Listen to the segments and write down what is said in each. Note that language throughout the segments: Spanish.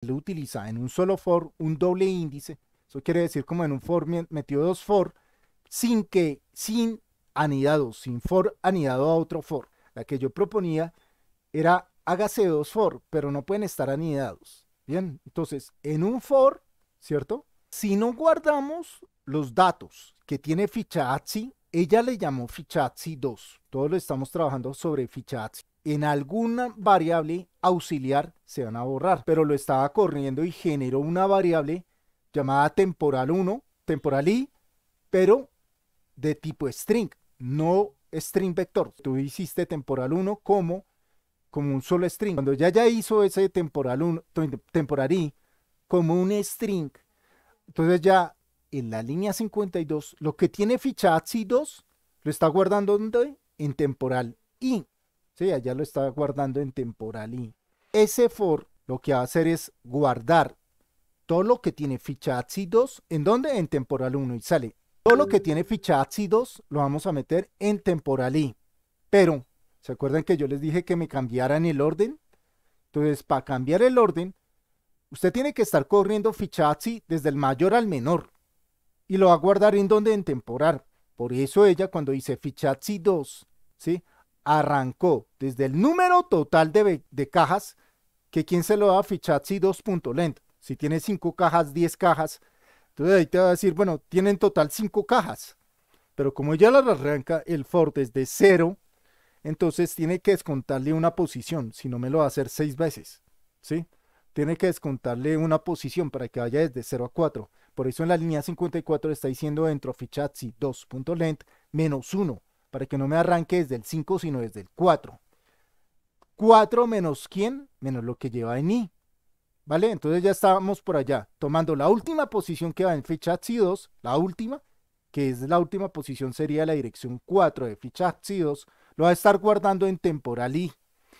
Él utiliza en un solo for un doble índice. Eso quiere decir como en un for metió dos for sin que, sin anidado, sin for anidado a otro for. La que yo proponía era hágase dos for, pero no pueden estar anidados. Bien, entonces en un for, ¿cierto? Si no guardamos los datos que tiene ficha ATSI, ella le llamó ficha ATSI 2. Todos lo estamos trabajando sobre ficha ATSI. En alguna variable auxiliar se van a borrar, pero lo estaba corriendo y generó una variable llamada temporal 1, temporal i, pero de tipo string, no string vector. Tú hiciste temporal 1 como, como un solo string. Cuando ya ya hizo ese temporal 1, temporal como un string, entonces ya en la línea 52, lo que tiene ficha ATSI 2 lo está guardando en temporal i. Sí, allá lo está guardando en temporal i. Ese for lo que va a hacer es guardar todo lo que tiene ficha ATSI 2, ¿en dónde? En temporal 1 y sale. Todo lo que tiene ficha ATSI 2 lo vamos a meter en temporal i. Pero, ¿se acuerdan que yo les dije que me cambiaran el orden? Entonces, para cambiar el orden, usted tiene que estar corriendo ficha ATSI desde el mayor al menor. Y lo va a guardar en donde? En temporal. Por eso ella cuando dice ficha ATSI 2, ¿sí? Arrancó desde el número total de, de cajas que quien se lo da ficha ATSI 2.length. Si tiene 5 cajas, 10 cajas, entonces ahí te va a decir, bueno, tienen total 5 cajas. Pero como ella la arranca el for desde 0, entonces tiene que descontarle una posición, si no me lo va a hacer 6 veces. ¿Sí? tiene que descontarle una posición para que vaya desde 0 a 4. Por eso en la línea 54 está diciendo dentro fichazzi 2.length menos 1, para que no me arranque desde el 5, sino desde el 4. 4 menos quién? Menos lo que lleva en i. ¿Vale? Entonces ya estábamos por allá, tomando la última posición que va en fichazzi 2, la última, que es la última posición sería la dirección 4 de fichazzi 2, lo va a estar guardando en temporal i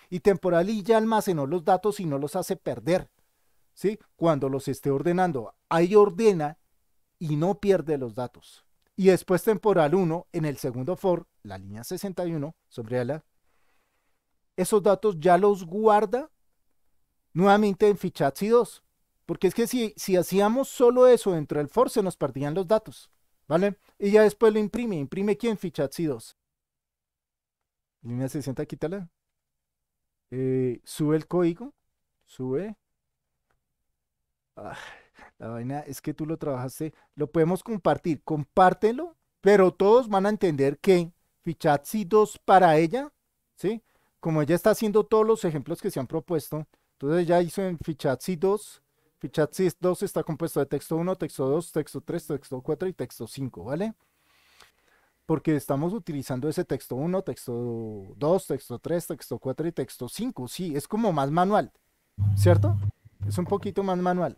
y temporal y ya almacenó los datos y no los hace perder. ¿Sí? Cuando los esté ordenando, ahí ordena y no pierde los datos. Y después temporal 1, en el segundo for, la línea 61, sobre la, esos datos ya los guarda nuevamente en fichazzi 2. Porque es que si, si hacíamos solo eso dentro del for, se nos perdían los datos. ¿Vale? Y ya después lo imprime. ¿Imprime quién? Fichazzi 2. Línea 60, quítala. Eh, sube el código, sube. Ah, la vaina es que tú lo trabajaste, lo podemos compartir, compártelo, pero todos van a entender que Fichazzi 2 para ella, ¿sí? Como ella está haciendo todos los ejemplos que se han propuesto, entonces ya hizo en Fichazzi 2, Fichazzi 2 está compuesto de texto 1, texto 2, texto 3, texto 4 y texto 5, ¿vale? porque estamos utilizando ese texto 1, texto 2, texto 3, texto 4 y texto 5. Sí, es como más manual, ¿cierto? Es un poquito más manual.